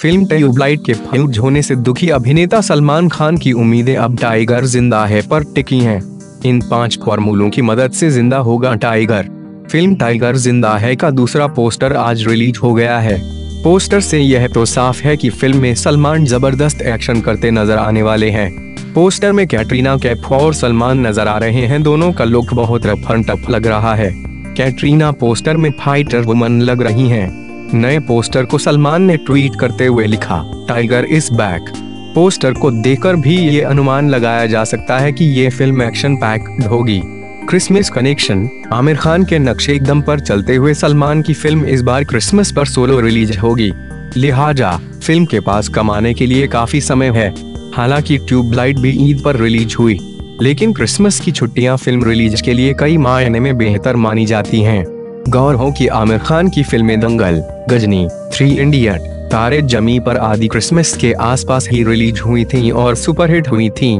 Film tubelight के fuse होने से दुखी अभिनेता सलमान खान की उम्मीदें अब टाइगर ज़िंदा है पर टिकी हैं। इन पाँच फॉर्मूलों की मदद से ज़िंदा होगा टाइगर। फ़िल्म टाइगर ज़िंदा है का दूसरा पोस्टर आज रिलीज़ हो गया है। पोस्टर से यह तो साफ़ है कि फ़िल्म में सलमान ज़बरदस्त एक्शन करते नज़र आने वाले हैं। पोस्टर में कैटरीना कैफ और सलमान नज़र आ रहे हैं। दोनों का लुक बहुत रफ टफ लग रहा है। कैटरीना पोस्टर में फाइटर वुमन लग रही हैं। नए पोस्टर को सलमान ने ट्वीट करते हुए लिखा, टाइगर इस बैक. पोस्टर को देखकर भी ये अनुमान लगाया जा सकता है कि ये फ़िल्म एक्शन पैक होगी क्रिसमस कनेक्शन, आमिर खान के नक्शे एकदम पर चलते हुए सलमान की फ़िल्म इस बार क्रिसमस पर सोलो रिलीज़ होगी। लिहाजा, फ़िल्म के पास कमाने के लिए काफ़ी समय है। हालाँकि ट्यूबलाइट भी ईद पर रिलीज़ हुई, लेकिन क्रिसमस की छुट्टियाँ फ़िल्म रिलीज़ के लिए कई मायने में बेहतर मानी जाती हैं। गौर हो कि आमिर खान की फ़िल्में दंगल, गजनी, थ्री इंडियट तारे जमी पर आदि क्रिसमस के आसपास ही रिलीज़ हुई थी और सुपरहिट हुई थी।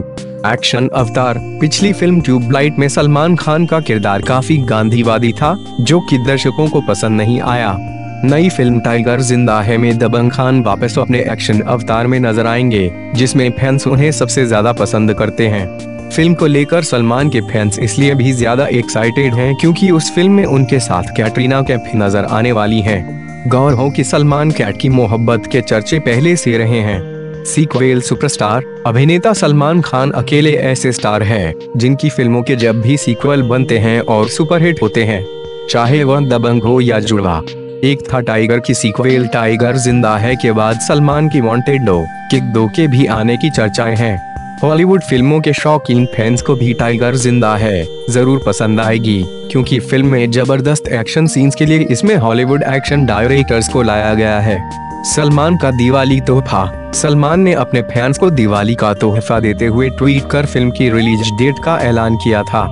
एक्शन अवतार, पिछली फ़िल्म ट्यूबलाइट में सलमान खान का किरदार काफ़ी गांधीवादी था, जो कि दर्शकों को पसंद नहीं आया। नई फ़िल्म टाइगर ज़िंदा है में दबंग खान वापस अपने एक्शन अवतार में नज़र आएँगे, जिसमें फैंस उन्हें सबसे ज़्यादा पसंद करते हैं। फ़िल्म को लेकर सलमान के फैंस इसलिए भी ज़्यादा एक्साइटेड हैं क्योंकि उस फ़िल्म में उनके साथ कैटरीना कैफ नज़र आने वाली हैं। गौर हो कि सलमान कैट की मोहब्बत के चर्चे पहले से रहे हैं। सीक्वेल सुपरस्टार अभिनेता सलमान खान अकेले ऐसे स्टार हैं, जिनकी फ़िल्मों के जब भी सीक्वल बनते हैं और सुपरहिट होते हैं। चाहे वह दबंग हो या जुड़वा, एक था टाइगर की सीक्वेल टाइगर ज़िंदा है के बाद सलमान की वांटेड दो, किक दो के भी आने की चर्चाएँ हैं। हॉलीवुड फ़िल्मों के शौकीन फैंस को भी टाइगर ज़िंदा है। ज़रूर पसंद आएगी, क्योंकि फ़िल्म में ज़बरदस्त एक्शन सीन्स के लिए इसमें हॉलीवुड एक्शन डायरेक्टर्स को लाया गया है। सलमान का दिवाली तोहफा। सलमान ने अपने फैंस को दिवाली का तोहफा देते हुए ट्वीट कर फ़िल्म की रिलीज़ डेट का ऐलान किया था।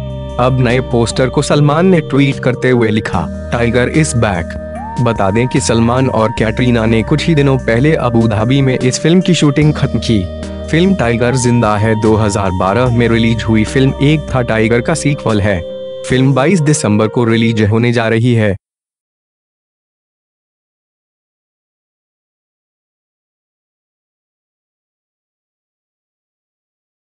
अब नए पोस्टर को सलमान ने ट्वीट करते हुए लिखा, टाइगर इस बैक। बता दें कि सलमान और कैटरीना ने कुछ ही दिनों पहले अबू धाबी में इस फ़िल्म की शूटिंग खत्म की। फ़िल्म टाइगर ज़िंदा है 2012 में रिलीज़ हुई फ़िल्म एक था टाइगर का सीक्वल है। फ़िल्म 22 दिसंबर को रिलीज़ होने जा रही है।